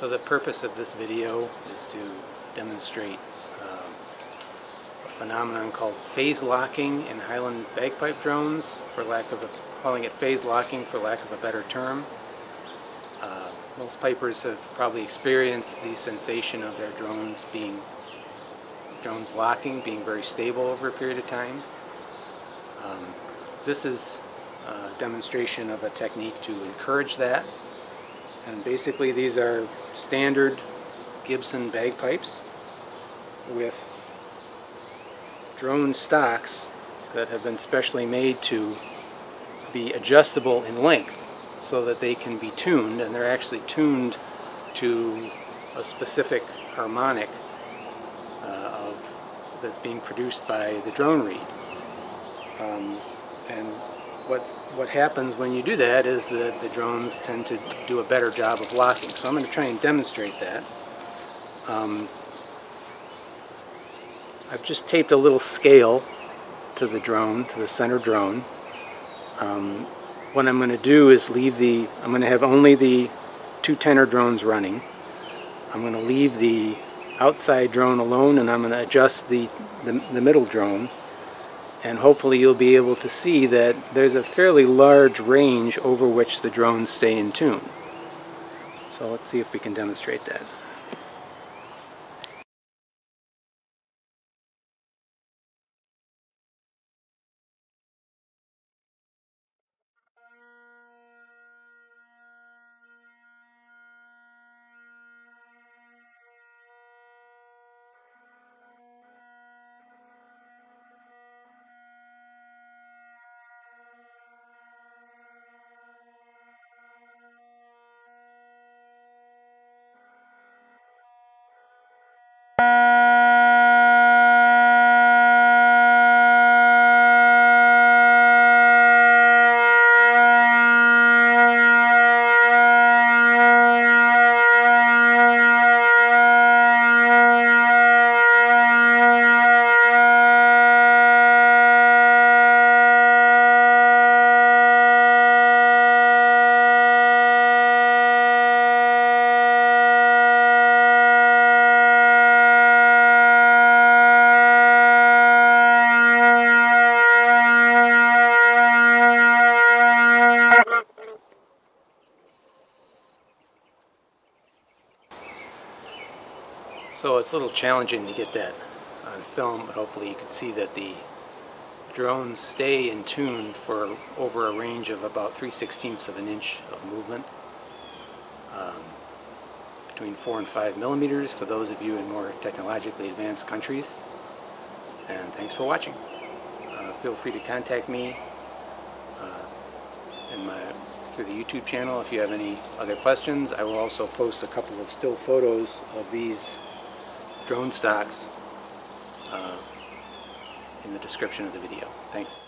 So the purpose of this video is to demonstrate um, a phenomenon called phase locking in Highland bagpipe drones, for lack of a, calling it phase locking for lack of a better term. Uh, most pipers have probably experienced the sensation of their drones being drones locking, being very stable over a period of time. Um, this is a demonstration of a technique to encourage that. And basically these are standard Gibson bagpipes with drone stocks that have been specially made to be adjustable in length so that they can be tuned and they're actually tuned to a specific harmonic uh, of that's being produced by the drone reed. Um, and what's what happens when you do that is that the drones tend to do a better job of locking. So I'm going to try and demonstrate that. Um, I've just taped a little scale to the drone, to the center drone. Um, what I'm going to do is leave the, I'm going to have only the two tenor drones running. I'm going to leave the outside drone alone and I'm going to adjust the, the, the middle drone and hopefully you'll be able to see that there's a fairly large range over which the drones stay in tune. So let's see if we can demonstrate that. So it's a little challenging to get that on film, but hopefully you can see that the drones stay in tune for over a range of about 3 16ths of an inch of movement. Um, between 4 and 5 millimeters for those of you in more technologically advanced countries. And thanks for watching. Uh, feel free to contact me uh, in my, through the YouTube channel if you have any other questions. I will also post a couple of still photos of these drone stocks uh, in the description of the video. Thanks.